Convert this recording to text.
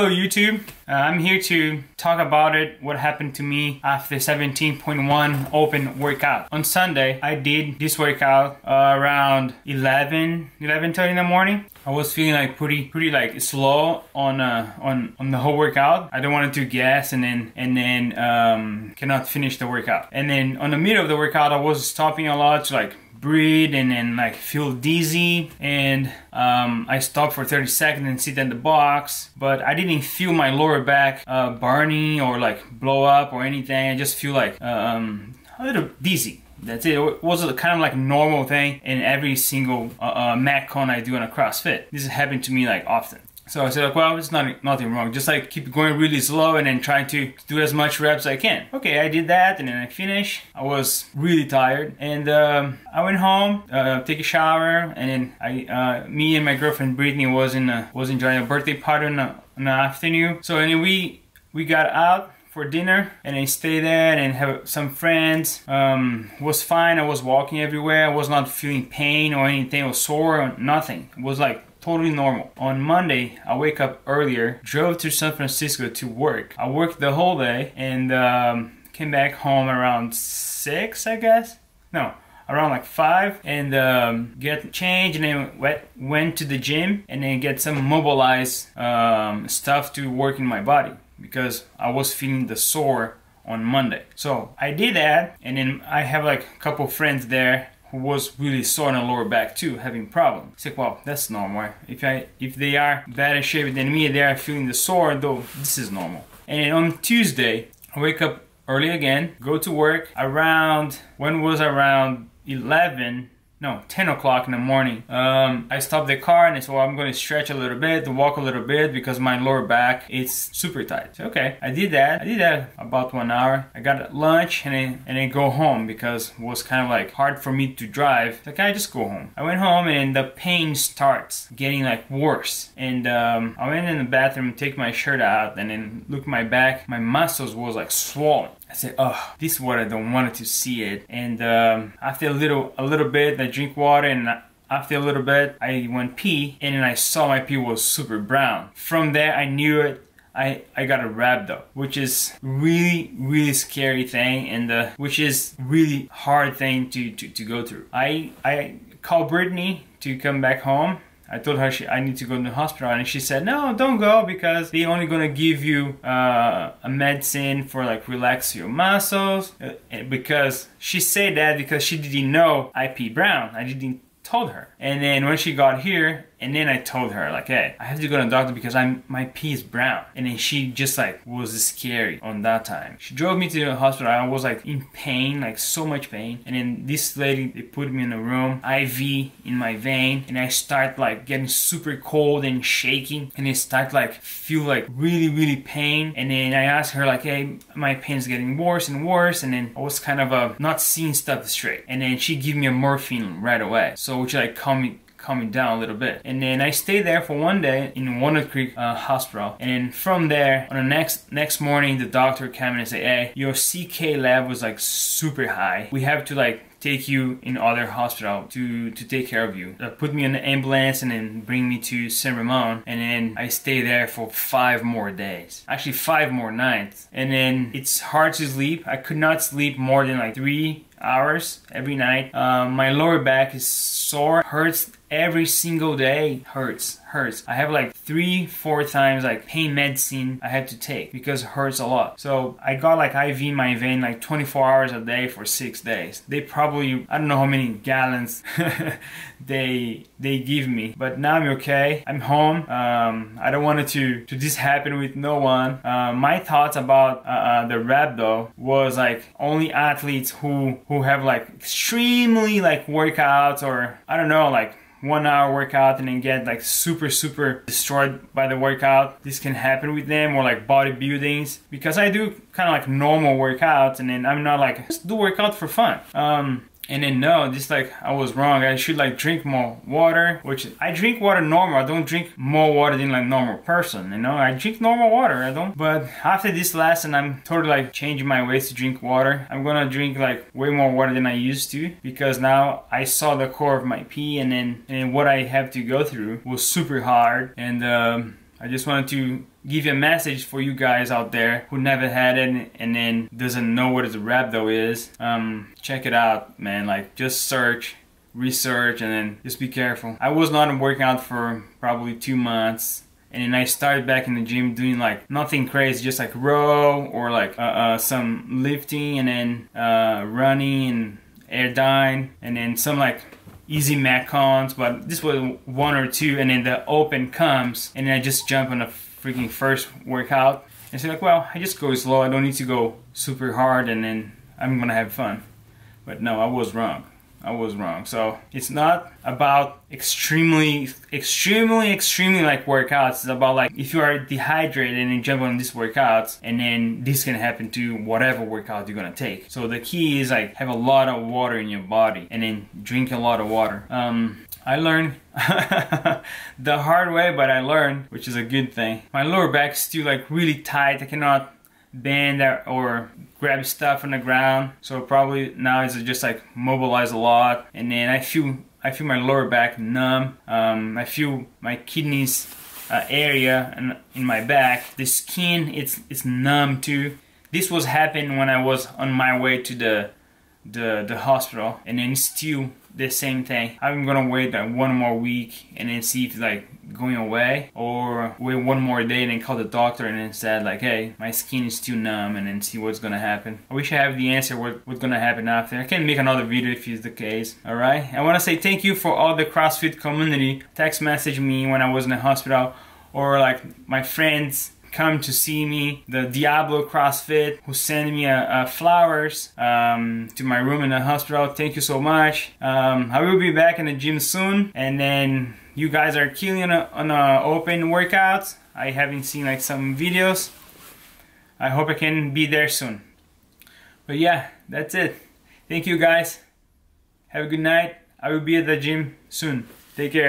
Hello YouTube, uh, I'm here to talk about it, what happened to me after 17.1 open workout. On Sunday, I did this workout uh, around 11, 11.30 in the morning. I was feeling like pretty, pretty like slow on uh, on on the whole workout. I don't want to do gas and then and then um, cannot finish the workout. And then on the middle of the workout, I was stopping a lot to like breathe and then like feel dizzy and um, I stopped for 30 seconds and sit in the box but I didn't feel my lower back uh, burning or like blow up or anything I just feel like um, a little dizzy that's it. It was a kind of like normal thing in every single uh, uh, I do on a CrossFit. This happened to me like often. So I said, like, well, it's not nothing wrong. Just like keep going really slow and then trying to do as much reps as I can. Okay, I did that and then I finished. I was really tired and um, I went home, uh, take a shower, and then I, uh, me and my girlfriend Brittany was in a, was enjoying a birthday party in the, in the afternoon. So and we we got out for dinner and I stayed there and have some friends. Um, was fine. I was walking everywhere. I was not feeling pain or anything or sore or nothing. It was like totally normal. On Monday, I wake up earlier, drove to San Francisco to work. I worked the whole day and um, came back home around six, I guess. No, around like five and um, get changed and then went, went to the gym and then get some mobilized um, stuff to work in my body because I was feeling the sore on Monday. So I did that and then I have like a couple friends there who was really sore in the lower back too, having problems. It's like, well, that's normal. If I if they are better shape than me, they are feeling the sore, though this is normal. And on Tuesday, I wake up early again, go to work around when was around 11 no, 10 o'clock in the morning. Um, I stopped the car and I said, well, I'm going to stretch a little bit, walk a little bit because my lower back is super tight. So, okay, I did that. I did that about one hour. I got lunch and then, and then go home because it was kind of like hard for me to drive. Like, I just go home. I went home and the pain starts getting like worse. And um, I went in the bathroom, take my shirt out and then look my back. My muscles was like swollen. I said, "Oh, this is what I don't want to see it." And um, after a little, a little bit, I drink water, and after a little bit, I went pee, and then I saw my pee was super brown. From there, I knew it. I, I got a rhabdo, which is really, really scary thing and uh, which is really hard thing to, to, to go through. I, I called Brittany to come back home I told her she, I need to go to the hospital, and she said, "No, don't go because they only gonna give you uh, a medicine for like relax your muscles." Uh, because she said that because she didn't know I pee brown. I didn't told her. And then when she got here, and then I told her like, hey, I have to go to the doctor because I'm my pee is brown. And then she just like was scary on that time. She drove me to the hospital. I was like in pain, like so much pain. And then this lady they put me in a room, IV in my vein, and I start like getting super cold and shaking, and it start like feel like really really pain. And then I asked her like, hey, my pain's getting worse and worse. And then I was kind of uh, not seeing stuff straight. And then she gave me a morphine right away. So which like calmed me calming down a little bit. And then I stayed there for one day in Walnut Creek uh, Hospital. And then from there, on the next next morning, the doctor came in and said, "Hey, your CK lab was like super high. We have to like take you in other hospital to to take care of you. Uh, put me in the ambulance and then bring me to San Ramon, and then I stay there for five more days. Actually, five more nights. And then it's hard to sleep. I could not sleep more than like three hours every night. Um, my lower back is sore, hurts every single day, hurts hurts. I have like three, four times like pain medicine I had to take because it hurts a lot. So I got like IV in my vein like 24 hours a day for six days. They probably, I don't know how many gallons they they give me, but now I'm okay. I'm home. Um, I don't want it to, to this happen with no one. Uh, my thoughts about uh, uh, the rhabdo was like only athletes who, who have like extremely like workouts or I don't know, like one hour workout and then get like super super destroyed by the workout. This can happen with them or like bodybuildings. Because i do kind of like normal workouts and then i'm not like just do workout for fun. Um and then no, just like I was wrong. I should like drink more water, which I drink water normal. I don't drink more water than like normal person, you know. I drink normal water. I don't. But after this lesson, I'm totally like changing my ways to drink water. I'm gonna drink like way more water than I used to because now I saw the core of my pee, and then and what I have to go through was super hard and. Um, I just wanted to give you a message for you guys out there who never had it and then doesn't know what a though is. Um, check it out, man. Like just search, research, and then just be careful. I was not working out for probably two months. And then I started back in the gym doing like nothing crazy, just like row or like uh, uh, some lifting and then uh, running and air dying and then some like easy metcons, but this was one or two, and then the open comes, and then I just jump on the freaking first workout. And so like, well, I just go slow. I don't need to go super hard, and then I'm gonna have fun. But no, I was wrong. I was wrong. So it's not about extremely, extremely, extremely like workouts. It's about like if you are dehydrated and you jump on these workouts, and then this can happen to whatever workout you're gonna take. So the key is like have a lot of water in your body, and then drink a lot of water. Um, I learned the hard way, but I learned, which is a good thing. My lower back is still like really tight. I cannot bend or grab stuff on the ground. So probably now is just like mobilize a lot, and then I feel I feel my lower back numb. Um, I feel my kidneys uh, area and in my back. The skin it's it's numb too. This was happening when I was on my way to the the the hospital, and then still the same thing. I'm gonna wait like one more week and then see if like going away or wait one more day and then call the doctor and then said like hey my skin is too numb and then see what's gonna happen. I wish I have the answer what, what's gonna happen after. I can make another video if it's the case. Alright. I wanna say thank you for all the CrossFit community text message me when I was in the hospital or like my friends come to see me. The Diablo CrossFit who sent me uh, uh, flowers um, to my room in the hospital. Thank you so much. Um, I will be back in the gym soon. And then you guys are killing on, a open workouts. I haven't seen like some videos. I hope I can be there soon. But yeah, that's it. Thank you guys. Have a good night. I will be at the gym soon. Take care.